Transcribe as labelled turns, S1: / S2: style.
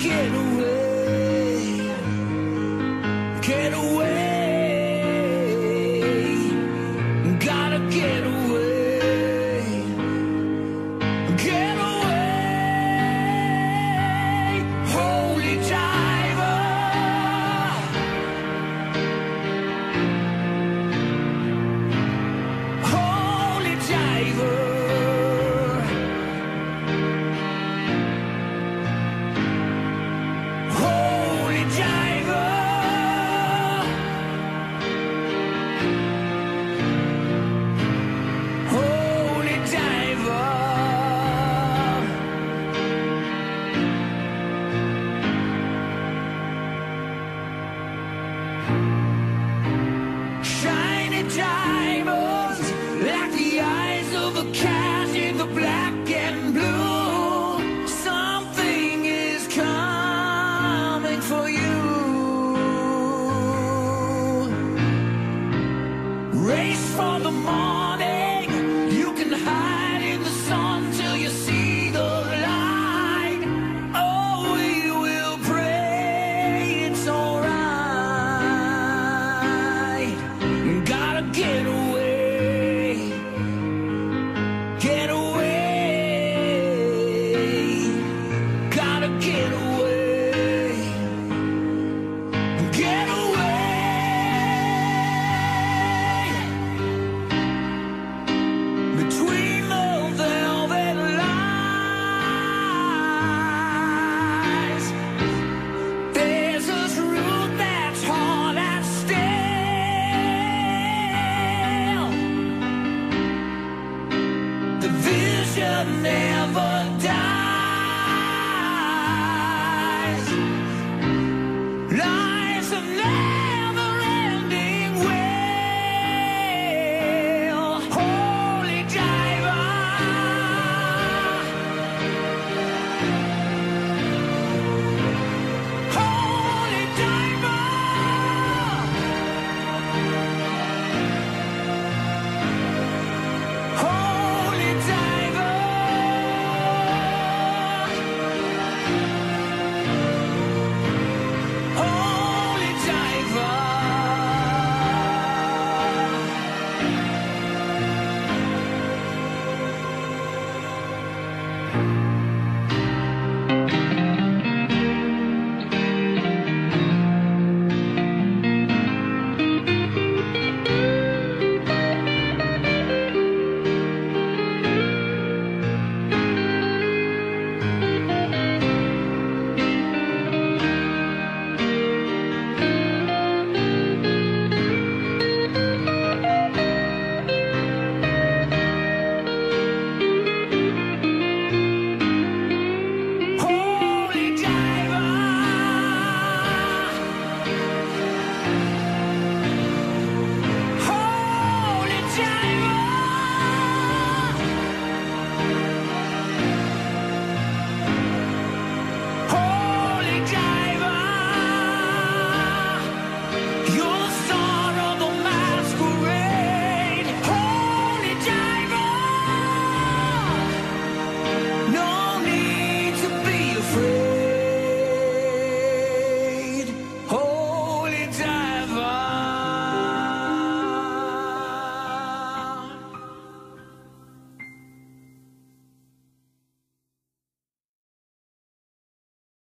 S1: get shiny Lives of life.